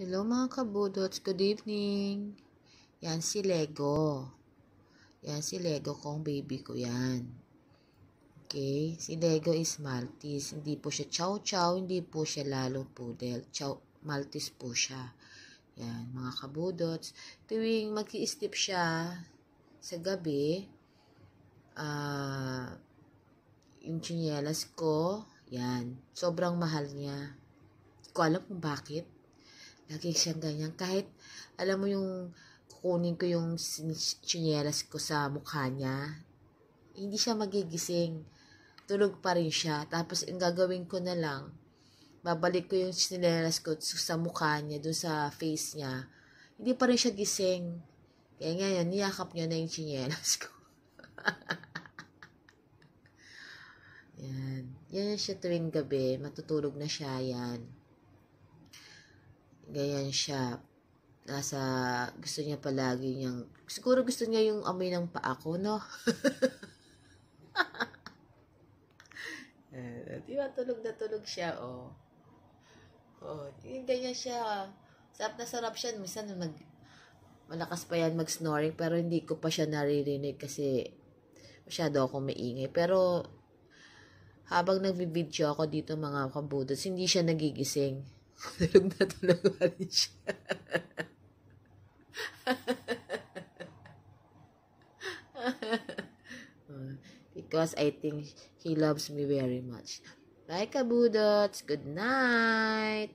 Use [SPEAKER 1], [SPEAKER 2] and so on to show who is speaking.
[SPEAKER 1] Hello mga kabudots, good evening. Yan si Lego. Yan si Lego kong baby ko yan. Okay, si Lego is Maltese. Hindi po siya chow chow, hindi po siya lalong poodle. Chow, Maltese po siya. Yan, mga kabudots. Tuwing mag sleep siya sa gabi, ah, yung chinelas ko, yan, sobrang mahal niya. Hindi ko alam kung bakit. Lagi siyang ganyan. Kahit, alam mo yung kukunin ko yung chinelas ko sa mukha niya, hindi siya magigising. Tulog pa rin siya. Tapos, ang gagawin ko na lang, babalik ko yung chinelas ko sa mukha niya, doon sa face niya. Hindi pa rin siya gising. Kaya ngayon, niyakap niya na yung chinelas ko. yan. Yan siya tuwing gabi. Matutulog na siya yan. Ganyan siya. Nasa, gusto niya palagi niyang, siguro gusto niya yung amoy ng paa ko, no? eh, di ba tulog na tulog siya, oh. Oh, ganyan siya. Sarap na sarap siya. Minsan nag, malakas pa yan mag-snoring, pero hindi ko pa siya naririnig kasi masyado ako maingay. Pero, habang nagvi-video ako dito mga kabudos, hindi siya nagigising. Tulog na tulog pa rin siya. Because I think he loves me very much. Bye, kabudots. Good night.